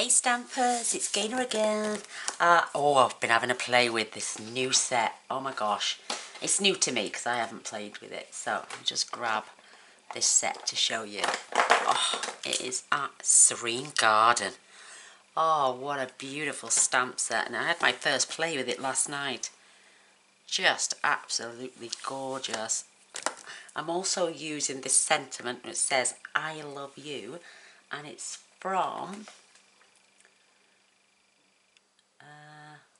Hey Stampers, it's Gaynor again. Uh, oh, I've been having a play with this new set. Oh my gosh. It's new to me because I haven't played with it. So I'll just grab this set to show you. Oh, it is at Serene Garden. Oh, what a beautiful stamp set. And I had my first play with it last night. Just absolutely gorgeous. I'm also using this sentiment that says, I love you. And it's from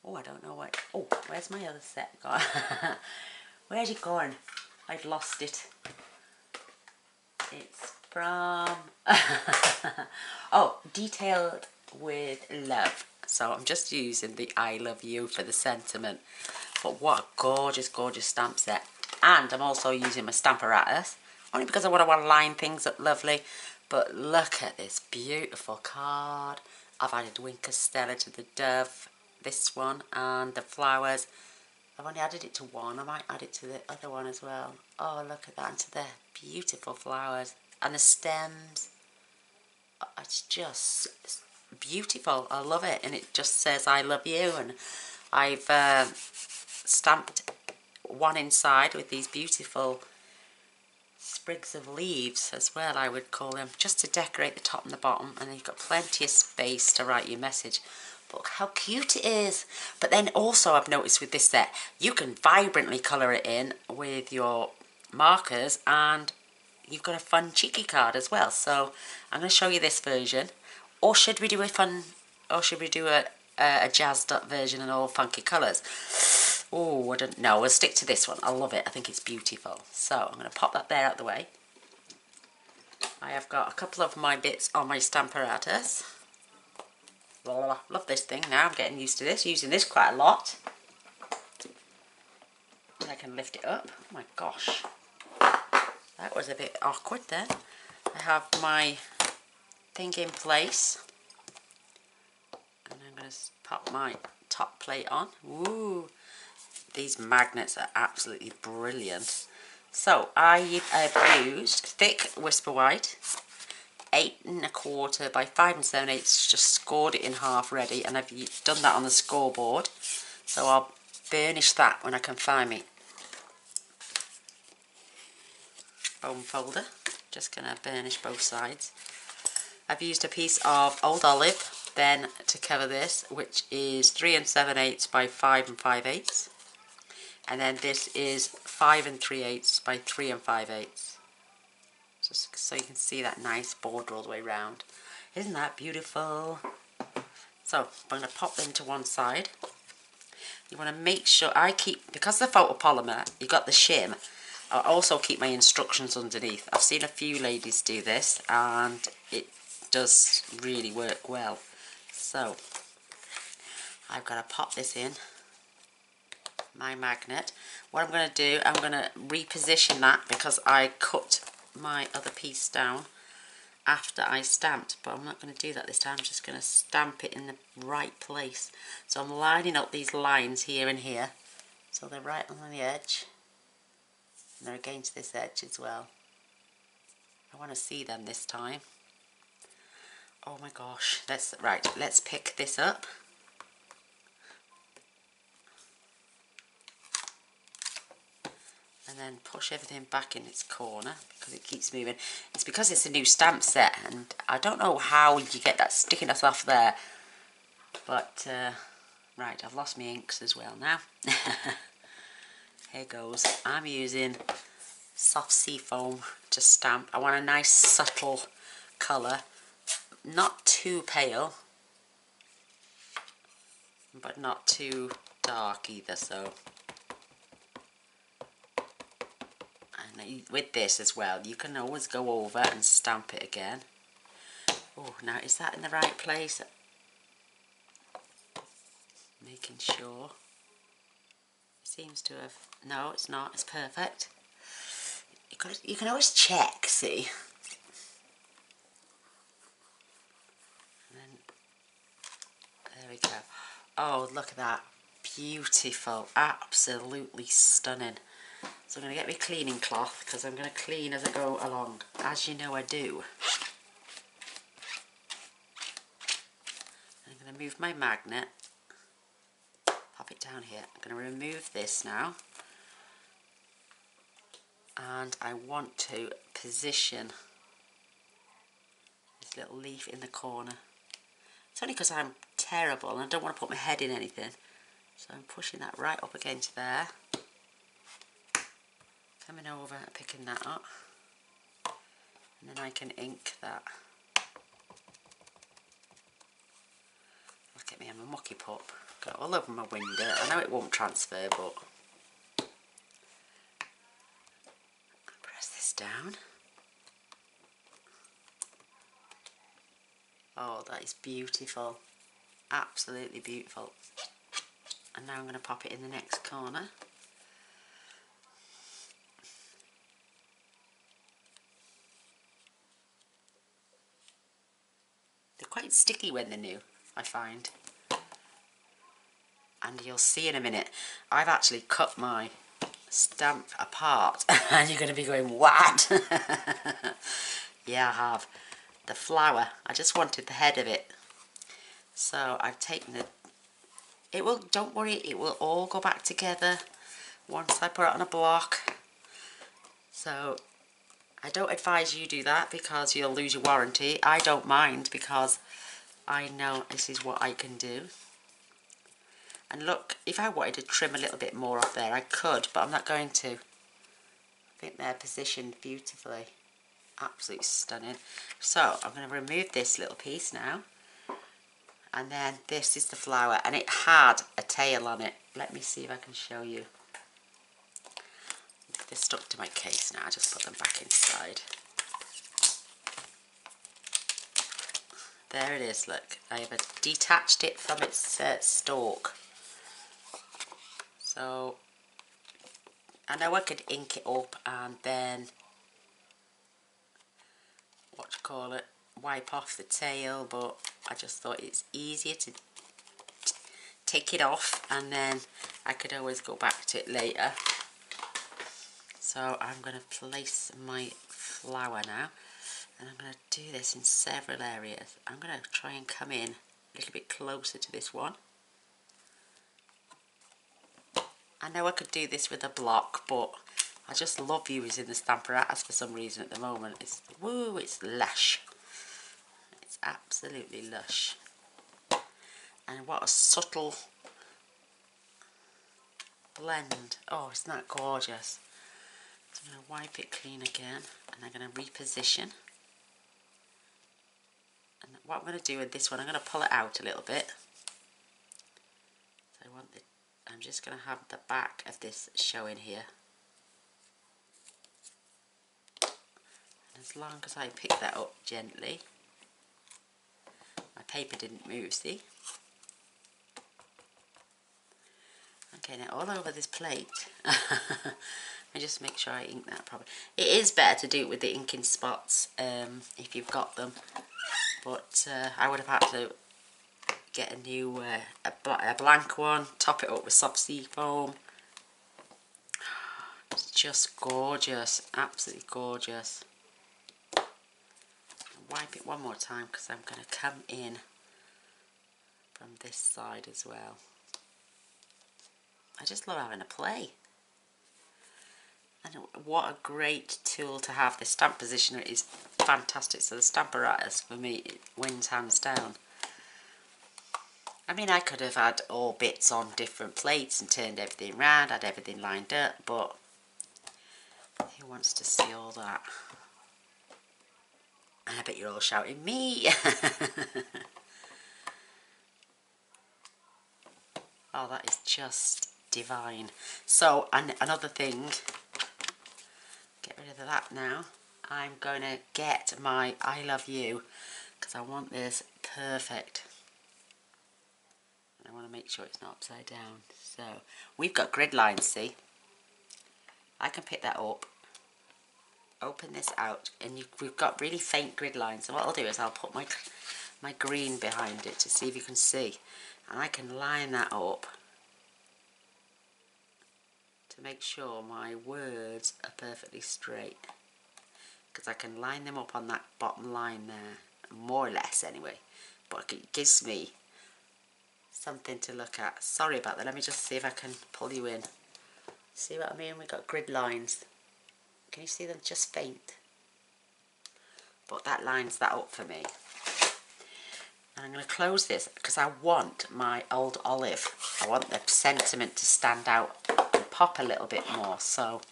Oh, I don't know what. Oh, where's my other set gone? where's it gone? I've lost it. It's from. oh, detailed with love. So I'm just using the I love you for the sentiment. But what a gorgeous, gorgeous stamp set. And I'm also using my Stamparatus. Only because I want to line things up lovely. But look at this beautiful card. I've added Wink of Stella to the dove this one and the flowers. I've only added it to one. I might add it to the other one as well. Oh, look at that. And to the beautiful flowers. And the stems. Oh, it's just beautiful. I love it. And it just says, I love you. And I've uh, stamped one inside with these beautiful sprigs of leaves as well, I would call them, just to decorate the top and the bottom. And you've got plenty of space to write your message. Look how cute it is. But then also I've noticed with this set, you can vibrantly colour it in with your markers and you've got a fun cheeky card as well. So I'm going to show you this version. Or should we do a fun, or should we do a, a, a jazzed up version in all funky colours? Oh, I don't know. We'll stick to this one. I love it. I think it's beautiful. So I'm going to pop that there out of the way. I have got a couple of my bits on my Stamparatus. Love this thing now. I'm getting used to this. Using this quite a lot. I can lift it up. Oh my gosh. That was a bit awkward there. I have my thing in place. And I'm going to pop my top plate on. Ooh. These magnets are absolutely brilliant. So I have used thick Whisper White eight and a quarter by five and seven eighths just scored it in half ready and I've done that on the scoreboard. So I'll burnish that when I can find me. Bone folder just gonna burnish both sides. I've used a piece of old olive then to cover this which is three and seven eighths by five and five eighths. And then this is five and three eighths by three and five eighths so you can see that nice border all the way around. Isn't that beautiful? So I'm going to pop them to one side. You want to make sure, I keep, because the photopolymer, you got the shim, I also keep my instructions underneath. I've seen a few ladies do this and it does really work well. So, I've got to pop this in, my magnet. What I'm going to do, I'm going to reposition that because I cut my other piece down after I stamped but I'm not going to do that this time. I'm just going to stamp it in the right place. So I'm lining up these lines here and here. So they're right on the edge. And they're against this edge as well. I want to see them this time. Oh my gosh let's right let's pick this up and then push everything back in its corner because it keeps moving. It's because it's a new stamp set and I don't know how you get that stickiness off there. But, uh, right, I've lost my inks as well now. Here goes. I'm using soft sea foam to stamp. I want a nice subtle colour. Not too pale. But not too dark either, so with this as well, you can always go over and stamp it again. Oh, now is that in the right place? Making sure. Seems to have, no it's not, it's perfect. You can always check, see. Then, there we go. Oh, look at that. Beautiful, absolutely stunning. So I'm going to get my cleaning cloth because I'm going to clean as I go along, as you know I do. I'm going to move my magnet, pop it down here. I'm going to remove this now. And I want to position this little leaf in the corner. It's only because I'm terrible and I don't want to put my head in anything. So I'm pushing that right up against there. Coming over and picking that up. And then I can ink that. Look at me, I'm a mucky pup. Got all over my window. I know it won't transfer, but... Press this down. Oh, that is beautiful. Absolutely beautiful. And now I'm going to pop it in the next corner. Sticky when they're new, I find. And you'll see in a minute, I've actually cut my stamp apart and you're going to be going, what? yeah, I have. The flower, I just wanted the head of it. So I've taken the it will, don't worry, it will all go back together once I put it on a block. So I don't advise you do that because you'll lose your warranty. I don't mind because I know this is what I can do. And look, if I wanted to trim a little bit more off there, I could, but I'm not going to. I think they're positioned beautifully. Absolutely stunning. So I'm going to remove this little piece now and then this is the flower and it had a tail on it let me see if I can show you they're stuck to my case now I just put them back inside. There it is look. I have detached it from its uh, stalk. So I know I could ink it up and then what you call it wipe off the tail but I just thought it's easier to take it off and then I could always go back to it later so I'm going to place my flower now and I'm going to do this in several areas I'm going to try and come in a little bit closer to this one I know I could do this with a block but I just love using the Stamparatus for some reason at the moment. It's woo, it's lush It's absolutely lush. And what a subtle blend. Oh, isn't that gorgeous? I'm going to wipe it clean again and I'm going to reposition. And what I'm going to do with this one, I'm going to pull it out a little bit. So I want the, I'm just going to have the back of this showing here. And as long as I pick that up gently, my paper didn't move, see? Okay, now all over this plate, I just make sure I ink that properly. It is better to do it with the inking spots um, if you've got them, but uh, I would have had to get a new, uh, a, bl a blank one, top it up with soft sea foam. It's just gorgeous, absolutely gorgeous wipe it one more time because I'm going to come in from this side as well. I just love having a play. And what a great tool to have. This stamp positioner is fantastic. So the Stamparatus for me it wins hands down. I mean, I could have had all bits on different plates and turned everything around, had everything lined up, but who wants to see all that? And I bet you're all shouting, me! oh, that is just divine. So, and another thing, that now. I'm going to get my I Love You because I want this perfect. I want to make sure it's not upside down. So, we've got grid lines, see? I can pick that up open this out and you, we've got really faint grid lines so what I'll do is I'll put my my green behind it to see if you can see and I can line that up make sure my words are perfectly straight because I can line them up on that bottom line there more or less anyway but it gives me something to look at. Sorry about that. Let me just see if I can pull you in. See what I mean? We've got grid lines. Can you see them just faint? But that lines that up for me. And I'm going to close this because I want my old olive. I want the sentiment to stand out pop a little bit more. So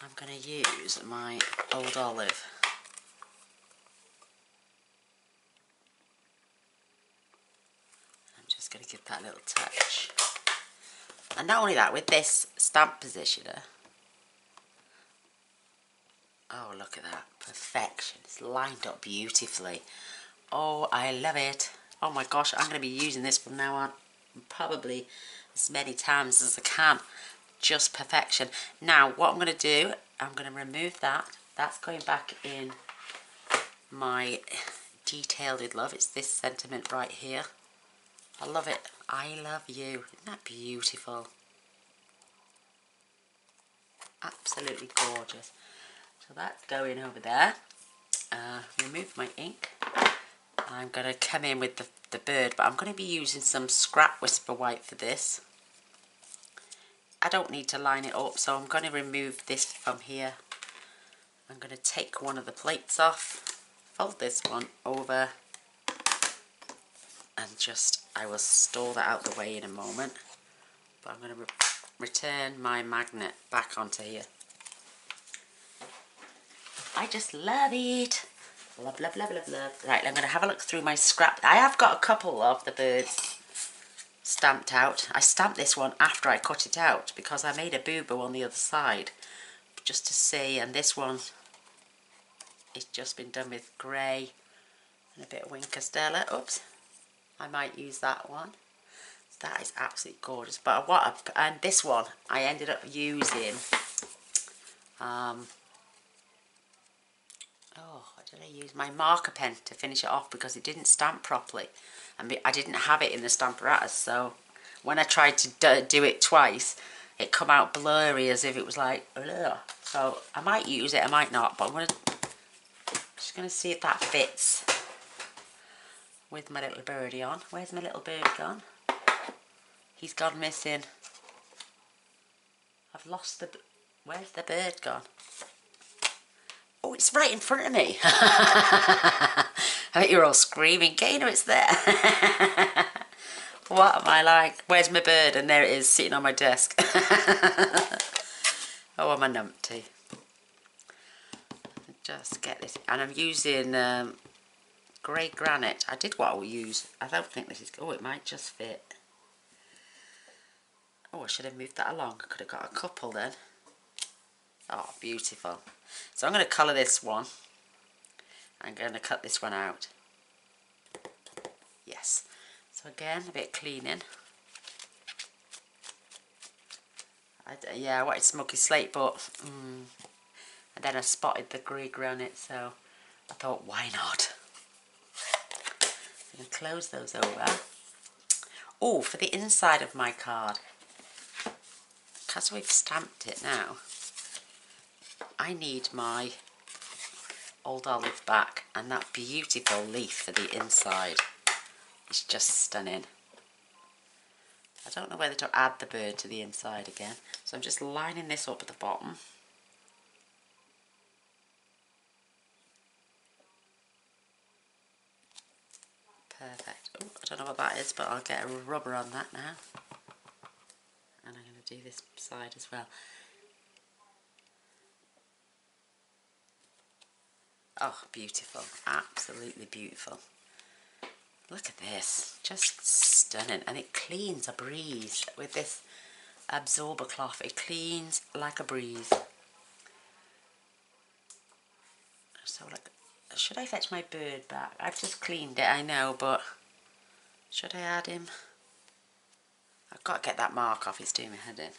I'm going to use my old olive. I'm just going to give that a little touch. And not only that, with this stamp positioner, oh look at that, perfection. It's lined up beautifully. Oh, I love it. Oh my gosh, I'm going to be using this from now on probably as many times as I can. Just perfection. Now, what I'm going to do, I'm going to remove that. That's going back in my detailed with love. It's this sentiment right here. I love it. I love you. Isn't that beautiful? Absolutely gorgeous. So that's going over there. Uh, remove my ink. I'm going to come in with the, the bird, but I'm going to be using some scrap whisper white for this. I don't need to line it up, so I'm going to remove this from here. I'm going to take one of the plates off, fold this one over, and just, I will store that out the way in a moment. But I'm going to re return my magnet back onto here. I just love it. Love, love, love, love, love. Right, I'm going to have a look through my scrap. I have got a couple of the birds stamped out. I stamped this one after I cut it out because I made a boo-boo on the other side just to see. And this one, it's just been done with grey and a bit of Wink of Stella. Oops, I might use that one. That is absolutely gorgeous. But what, I, and this one I ended up using um, oh, did I use my marker pen to finish it off because it didn't stamp properly. And I didn't have it in the Stamparatus, so when I tried to do it twice, it come out blurry as if it was like, Ugh. so I might use it, I might not, but I'm gonna just gonna see if that fits with my little birdie on. Where's my little bird gone? He's gone missing. I've lost the, where's the bird gone? Oh, it's right in front of me. I bet you're all screaming, Gaynor, it's there. what am I like? Where's my bird? And there it is, sitting on my desk. oh, I'm a numpty. Just get this. And I'm using um, grey granite. I did what I'll use. I don't think this is... Oh, it might just fit. Oh, I should have moved that along. I could have got a couple then. Oh, beautiful. So I'm going to colour this one. I'm going to cut this one out. Yes. So again, a bit cleaning. I, yeah, I wanted smoky slate, but... Mm, and then I spotted the grey granite, so I thought, why not? So close those over. Oh, for the inside of my card. Because we've stamped it now, I need my old olive back and that beautiful leaf for the inside is just stunning. I don't know whether to add the bird to the inside again so I'm just lining this up at the bottom. Perfect. Oh, I don't know what that is but I'll get a rubber on that now. And I'm going to do this side as well Oh, beautiful. Absolutely beautiful. Look at this. Just stunning. And it cleans a breeze with this absorber cloth. It cleans like a breeze. So, like, should I fetch my bird back? I've just cleaned it, I know, but should I add him? I've got to get that mark off. It's doing my head in.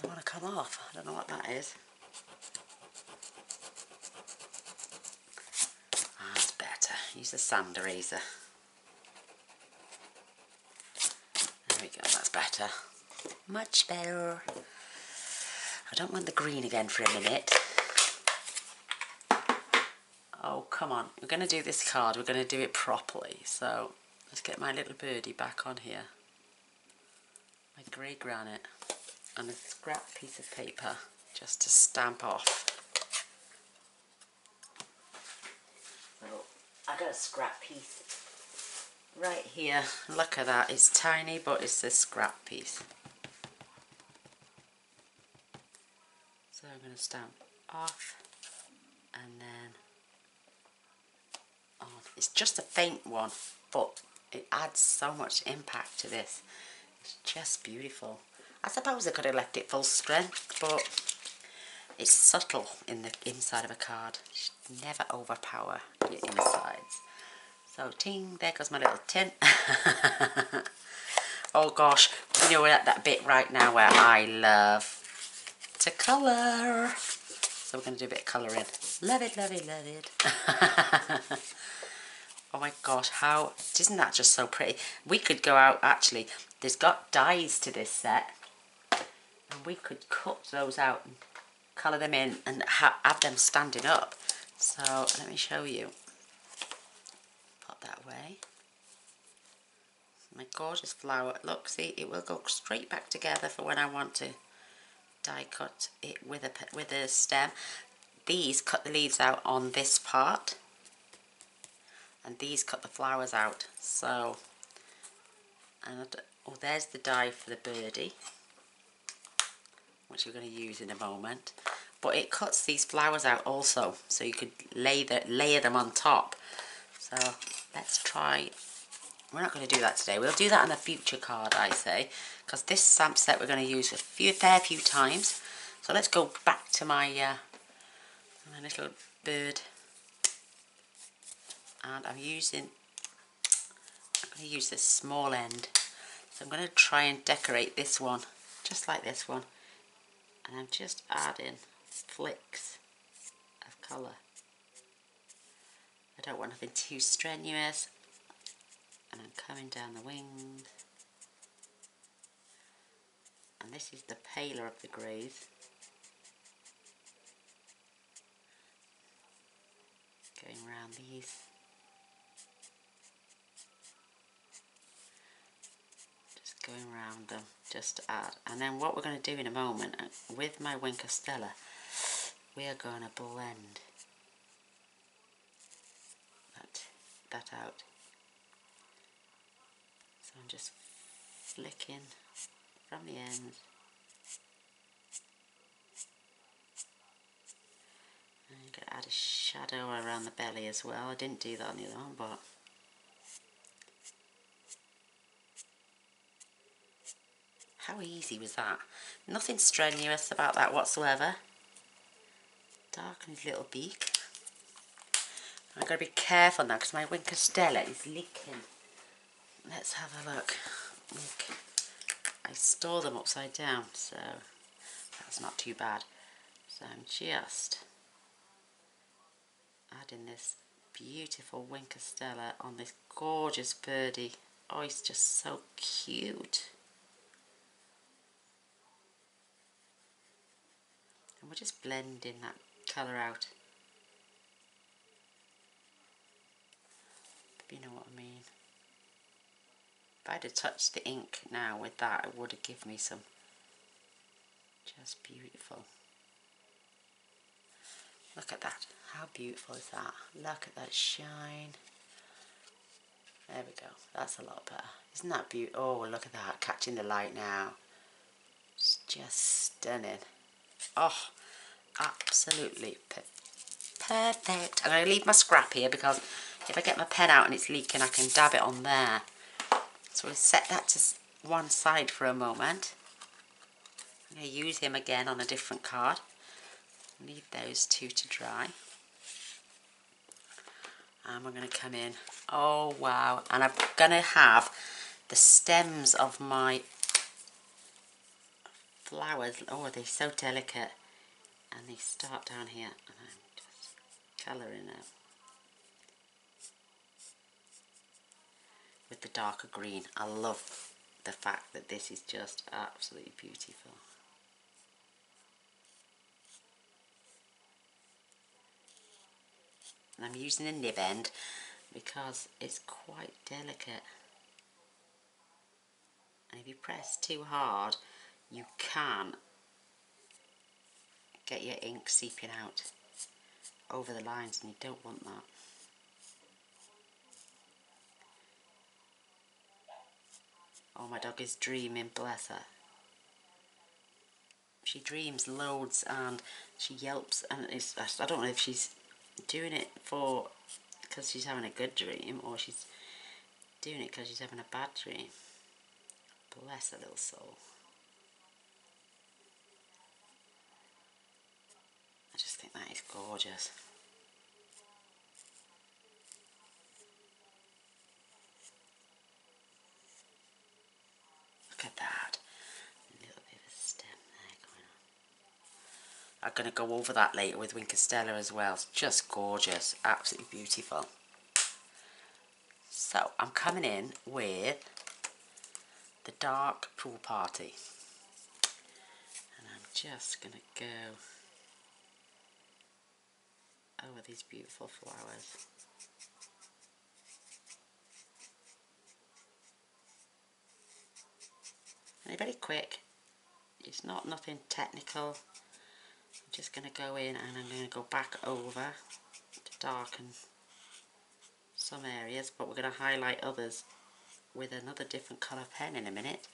Doesn't want to come off. I don't know what that is. Ah, that's better. Use the sand eraser. There we go, that's better. Much better. I don't want the green again for a minute. Oh, come on. We're going to do this card. We're going to do it properly. So let's get my little birdie back on here. My grey granite and a scrap piece of paper just to stamp off. So I got a scrap piece right here. Look at that. It's tiny, but it's a scrap piece. So I'm going to stamp off and then. It's just a faint one, but it adds so much impact to this. It's just beautiful. I suppose I could have left it full strength, but it's subtle in the inside of a card. never overpower your insides. So ting, there goes my little tin. oh gosh, you know we're at that bit right now where I love to colour. So we're going to do a bit of colouring. Love it, love it, love it. oh my gosh, how, isn't that just so pretty? We could go out, actually, there's got dies to this set. And we could cut those out and colour them in and ha have them standing up. So let me show you. Put that way. My gorgeous flower. Look, see, it will go straight back together for when I want to die cut it with a with a stem. These cut the leaves out on this part, and these cut the flowers out. So, and oh, there's the die for the birdie, which we're going to use in a moment. But it cuts these flowers out also, so you could lay the layer them on top. So let's try we're not going to do that today. We'll do that on a future card, I say, because this stamp set we're going to use a few, fair few times. So let's go back to my, uh, my little bird. And I'm using, I'm going to use this small end. So I'm going to try and decorate this one, just like this one. And I'm just adding flicks of colour. I don't want nothing too strenuous. And I'm coming down the wings. And this is the paler of the greys. Going around these. Just going around them just to add and then what we're going to do in a moment uh, with my Wink of Stella we are going to blend that, that out so I'm just flicking from the end. I'm going to add a shadow around the belly as well. I didn't do that on the other one, but how easy was that? Nothing strenuous about that whatsoever. Darken his little beak. I've got to be careful now because my Wink of Stella is leaking let's have a look. I store them upside down, so that's not too bad. So I'm just adding this beautiful Wink of Stella on this gorgeous birdie. Oh, it's just so cute. We're just blending that colour out. If you know what I mean. If I'd have touched the ink now with that, it would have given me some just beautiful. Look at that. How beautiful is that? Look at that shine. There we go. That's a lot better. Isn't that beautiful? Oh, look at that. Catching the light now. It's just stunning. Oh, absolutely perfect. And I'm going to leave my scrap here because if I get my pen out and it's leaking, I can dab it on there. So we'll set that to one side for a moment. I'm going to use him again on a different card. Leave those two to dry. And we're going to come in. Oh, wow. And I'm going to have the stems of my flowers. Oh, they're so delicate. And they start down here. And I'm just colouring them. with the darker green. I love the fact that this is just absolutely beautiful. and I'm using a nib end because it's quite delicate and if you press too hard you can get your ink seeping out over the lines and you don't want that. Oh my dog is dreaming, bless her. She dreams loads and she yelps and it's, I don't know if she's doing it for because she's having a good dream or she's doing it because she's having a bad dream. Bless her little soul. Just think that is gorgeous. Look at that. A little bit of a stem there going on. I'm going to go over that later with Wink of as well. It's just gorgeous. Absolutely beautiful. So I'm coming in with the dark pool party. And I'm just going to go Oh, over these beautiful flowers. Very quick, it's not nothing technical. I'm just going to go in and I'm going to go back over to darken some areas, but we're going to highlight others with another different colour pen in a minute.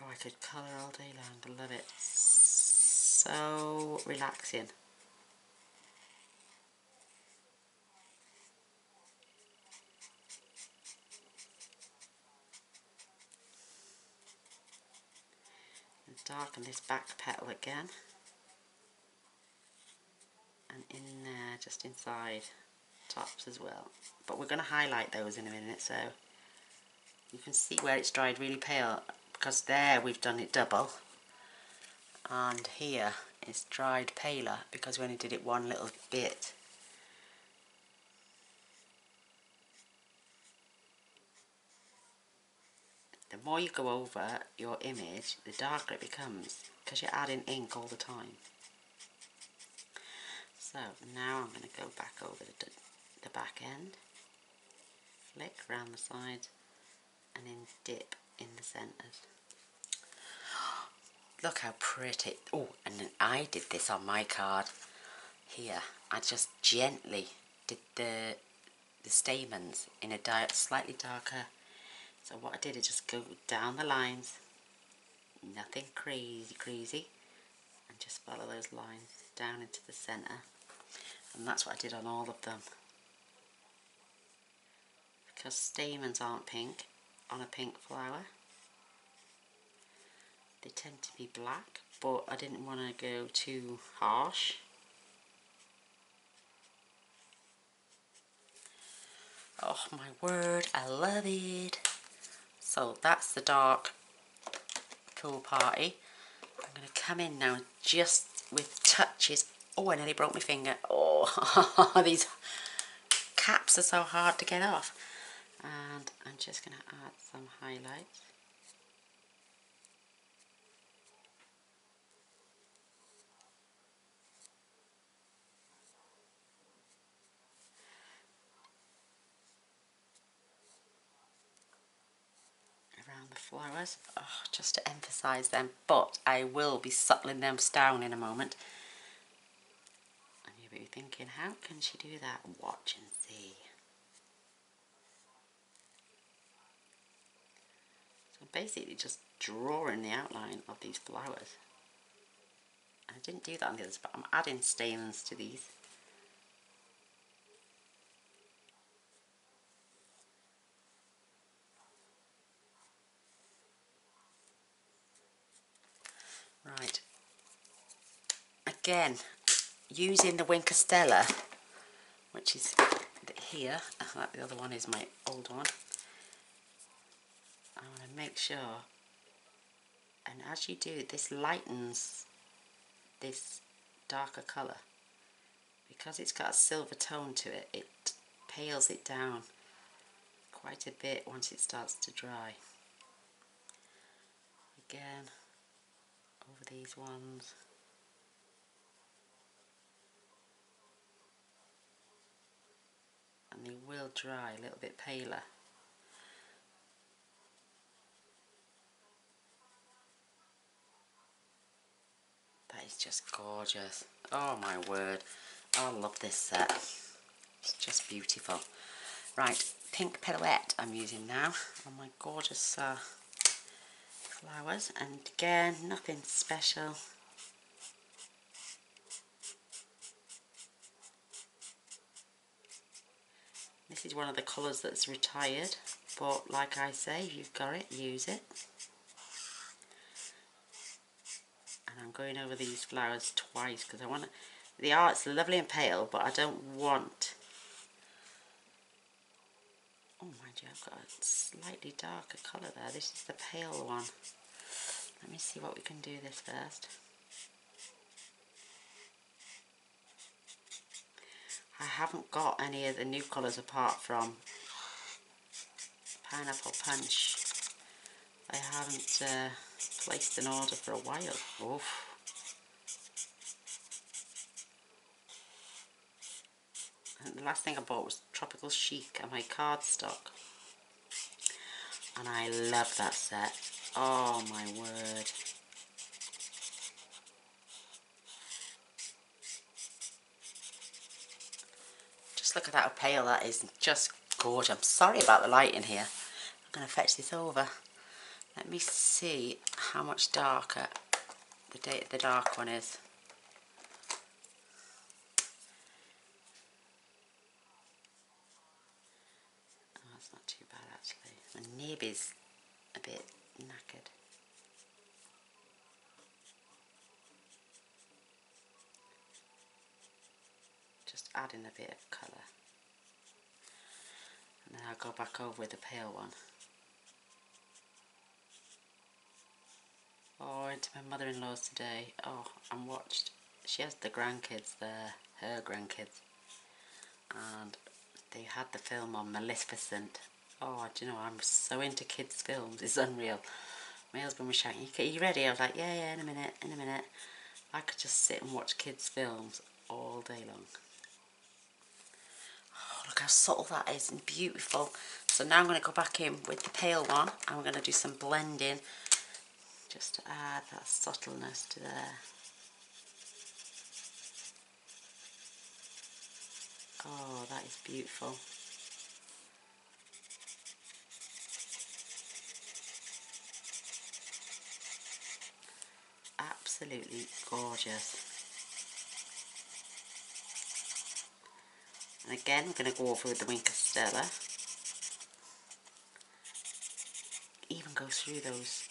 Oh, I could colour all day long. I love it. So relaxing. Darken this back petal again. And in there, just inside tops as well. But we're going to highlight those in a minute so you can see where it's dried really pale because there we've done it double and here it's dried paler because we only did it one little bit. The more you go over your image, the darker it becomes because you're adding ink all the time. So now I'm going to go back over the the back end, flick around the sides and then dip in the centres. Look how pretty. Oh, and then I did this on my card here. I just gently did the the stamens in a dark, slightly darker. So what I did is just go down the lines, nothing crazy, crazy, and just follow those lines down into the centre. And that's what I did on all of them because stamens aren't pink on a pink flower. They tend to be black, but I didn't want to go too harsh. Oh my word, I love it. So that's the dark pool party. I'm going to come in now just with touches. Oh, I nearly broke my finger. Oh, these caps are so hard to get off and I'm just going to add some highlights. Around the flowers. Oh, just to emphasize them but I will be settling them down in a moment. And you'll be thinking how can she do that? Watch and see basically just drawing the outline of these flowers. I didn't do that on the others, but I'm adding stamens to these. Right. Again, using the Wink Stella, which is here, the other one is my old one make sure. And as you do this lightens this darker colour. Because it's got a silver tone to it it pales it down quite a bit once it starts to dry. Again over these ones. And they will dry a little bit paler. That is just gorgeous. Oh my word. I love this set. It's just beautiful. Right, pink pirouette I'm using now on my gorgeous uh, flowers. And again, nothing special. This is one of the colours that's retired, but like I say, if you've got it, use it. And I'm going over these flowers twice because I want the art's lovely and pale, but I don't want, oh mind you, I've got a slightly darker colour there. This is the pale one. Let me see what we can do this first. I haven't got any of the new colours apart from Pineapple Punch. I haven't uh, placed an order for a while. Oof. And the last thing I bought was Tropical Chic and my cardstock. And I love that set. Oh my word. Just look at that how pale that is. Just gorgeous. I'm sorry about the light in here. I'm going to fetch this over. Let me see how much darker the, the dark one is. Oh, that's not too bad actually. Is a bit knackered. Just adding a bit of colour. And then I'll go back over with the pale one. Oh, I went to my mother-in-law's today. Oh, I'm watched. She has the grandkids there, her grandkids. And they had the film on Maleficent. Oh, do you know, I'm so into kids' films. It's unreal. My husband was shouting, are you ready? I was like, yeah, yeah, in a minute, in a minute. I could just sit and watch kids' films all day long. Oh, look how subtle that is and beautiful. So now I'm going to go back in with the pale one. I'm going to do some blending just to add that subtleness to there. Oh, that is beautiful. Absolutely gorgeous. And again, we're going to go over with the Wink of Stella. Even go through those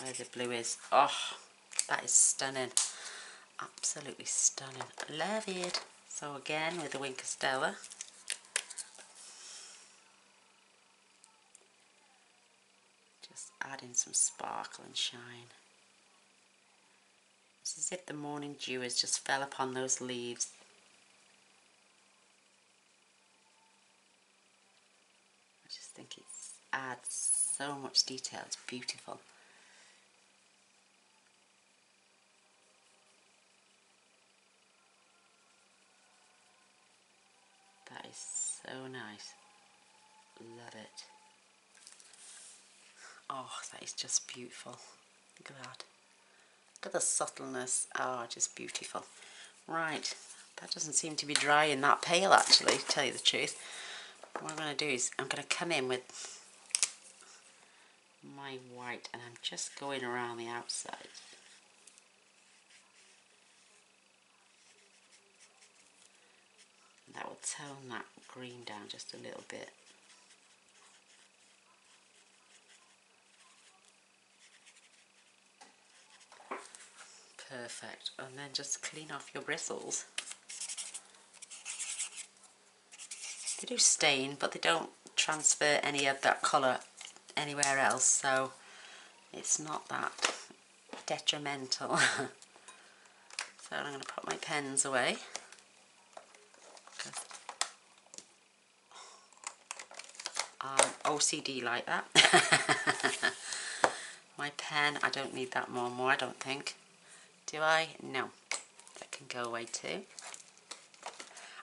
where the blue is. Oh, that is stunning. Absolutely stunning. Love it. So again with the Wink of Stella. Just adding some sparkle and shine. It's as if the morning dew has just fell upon those leaves. I just think it adds so much detail. It's beautiful. That is so nice. Love it. Oh, that is just beautiful. Look at that. Look at the subtleness. Oh, just beautiful. Right, that doesn't seem to be drying that pale actually, to tell you the truth. What I'm going to do is I'm going to come in with my white and I'm just going around the outside. that will tone that green down just a little bit. Perfect. And then just clean off your bristles. They do stain, but they don't transfer any of that colour anywhere else, so it's not that detrimental. so I'm going to put my pens away. Um, OCD like that. My pen, I don't need that more and more, I don't think. Do I? No. That can go away too.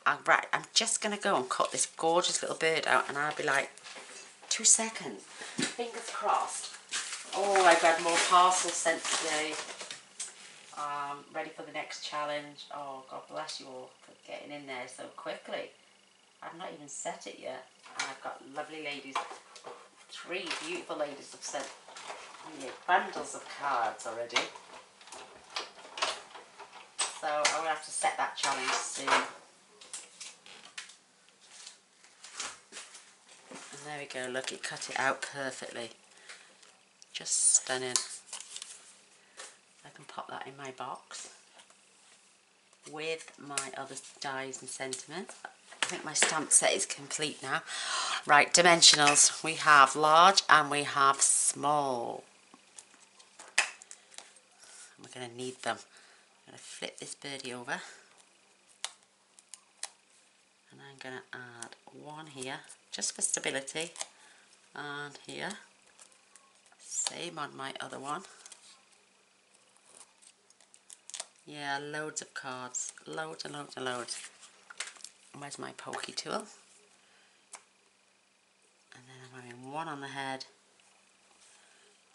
I'm, right, I'm just going to go and cut this gorgeous little bird out and I'll be like, two seconds. Fingers crossed. Oh, I've had more parcels sent today. Um, ready for the next challenge. Oh, God bless you all for getting in there so quickly. I've not even set it yet. And I've got lovely ladies, three beautiful ladies have sent me bundles of cards already. So I will have to set that challenge soon. And there we go, look, it cut it out perfectly. Just stunning. I can pop that in my box with my other dies and sentiments. I think my stamp set is complete now. Right, dimensionals. We have large and we have small. We're going to need them. I'm going to flip this birdie over. And I'm going to add one here, just for stability. And here. Same on my other one. Yeah, loads of cards. Loads and loads and loads. Where's my pokey tool? And then I'm having one on the head.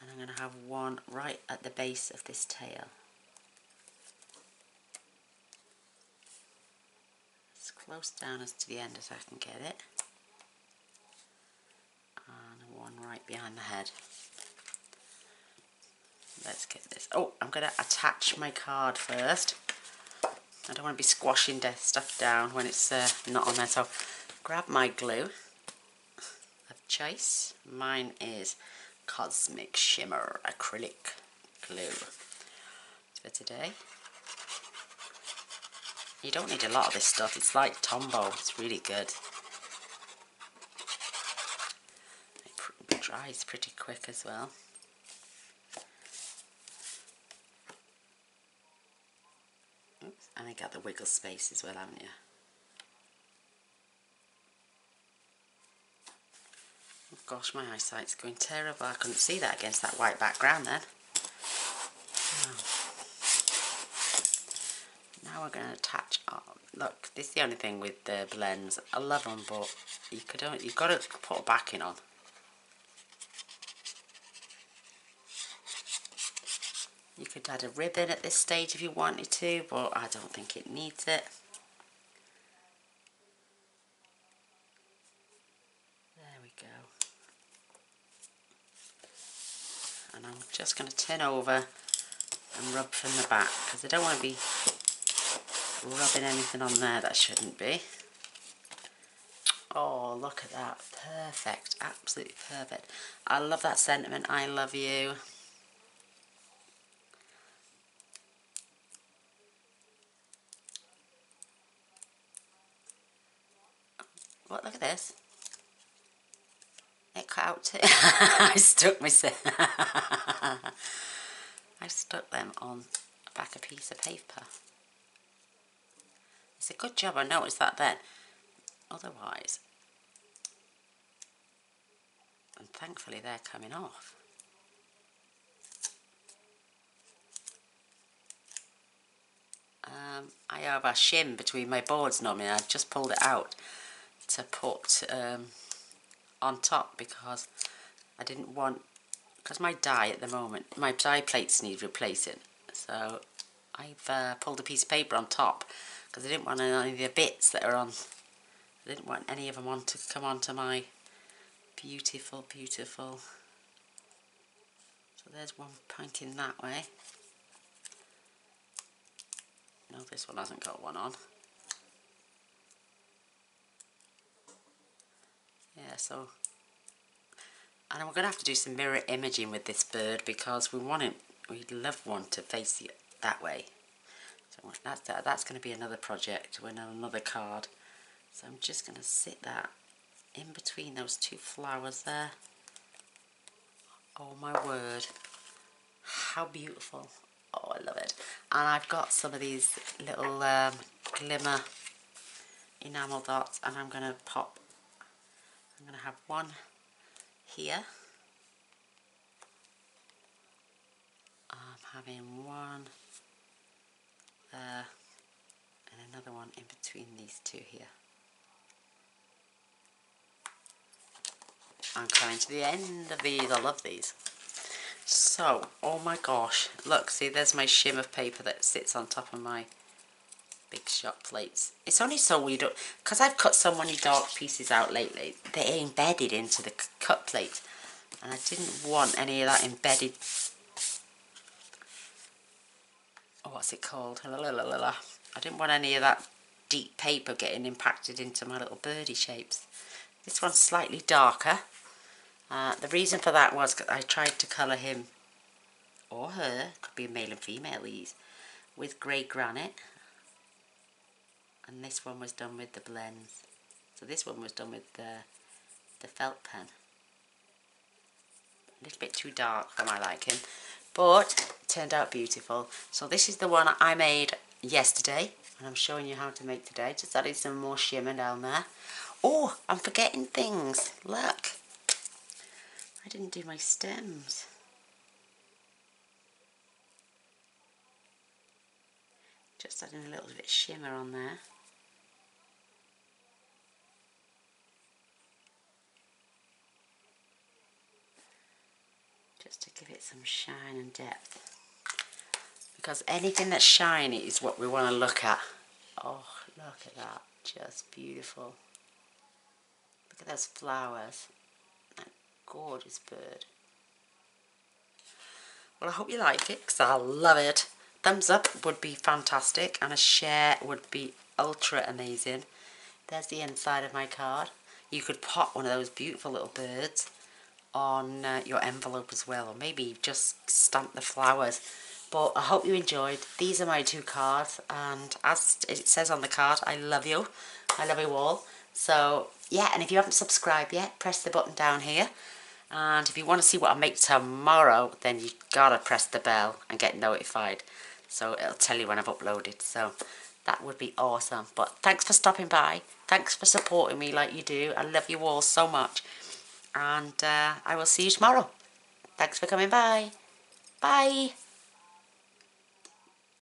And I'm going to have one right at the base of this tail. As close down as to the end as I can get it. And one right behind the head let's get this. Oh, I'm going to attach my card first. I don't want to be squashing stuff down when it's uh, not on there. So grab my glue of Chase. Mine is Cosmic Shimmer Acrylic Glue. for today. You don't need a lot of this stuff. It's like Tombow. It's really good. It dries pretty quick as well. Oops, And I got the wiggle space as well, haven't you? Oh gosh, my eyesight's going terrible. I couldn't see that against that white background then. Oh. Now we're going to attach, oh, look, this is the only thing with the blends. I love them, but you could only, you've got to put a backing on. You could add a ribbon at this stage if you wanted to, but I don't think it needs it. There we go. And I'm just going to turn over and rub from the back because I don't want to be rubbing anything on there that shouldn't be. Oh, look at that. Perfect. Absolutely perfect. I love that sentiment. I love you. What, look at this. It cut out too. I stuck myself. I stuck them on back a piece of paper. It's a good job I noticed that then. Otherwise, and thankfully they're coming off. Um, I have a shim between my boards normally. I've just pulled it out to put um, on top because I didn't want because my die at the moment my die plates need replacing so I've uh, pulled a piece of paper on top because I didn't want any of the bits that are on. I didn't want any of them on to come onto my beautiful beautiful. So there's one pointing that way. No this one hasn't got one on. Yeah so and we're going to have to do some mirror imaging with this bird because we want it we'd love one to face it that way so that's that, that's going to be another project when another card. So I'm just going to sit that in between those two flowers there. Oh my word. How beautiful. Oh I love it. And I've got some of these little um, glimmer enamel dots and I'm going to pop I'm going to have one here. I'm having one there and another one in between these two here. I'm coming to the end of these. I love these. So, oh my gosh. Look, see, there's my shim of paper that sits on top of my big shot plates. It's only so we don't... Because I've cut so many dark pieces out lately, they're embedded into the cut plate. And I didn't want any of that embedded... Oh, what's it called? I didn't want any of that deep paper getting impacted into my little birdie shapes. This one's slightly darker. Uh, the reason for that was I tried to colour him or her, could be male and female these, with grey granite. And this one was done with the blends. So this one was done with the, the felt pen. A little bit too dark for my liking. But turned out beautiful. So this is the one I made yesterday. And I'm showing you how to make today. Just adding some more shimmer down there. Oh, I'm forgetting things. Look. I didn't do my stems. Just adding a little bit of shimmer on there. Just to give it some shine and depth. Because anything that's shiny is what we want to look at. Oh, look at that. Just beautiful. Look at those flowers that gorgeous bird. Well, I hope you like it because I love it. Thumbs up would be fantastic and a share would be ultra amazing. There's the inside of my card. You could pop one of those beautiful little birds on uh, your envelope as well or maybe just stamp the flowers. But I hope you enjoyed. These are my two cards and as it says on the card, I love you. I love you all. So yeah, and if you haven't subscribed yet, press the button down here and if you want to see what I make tomorrow then you gotta press the bell and get notified so it'll tell you when I've uploaded so that would be awesome but thanks for stopping by thanks for supporting me like you do I love you all so much and uh, I will see you tomorrow. Thanks for coming. By bye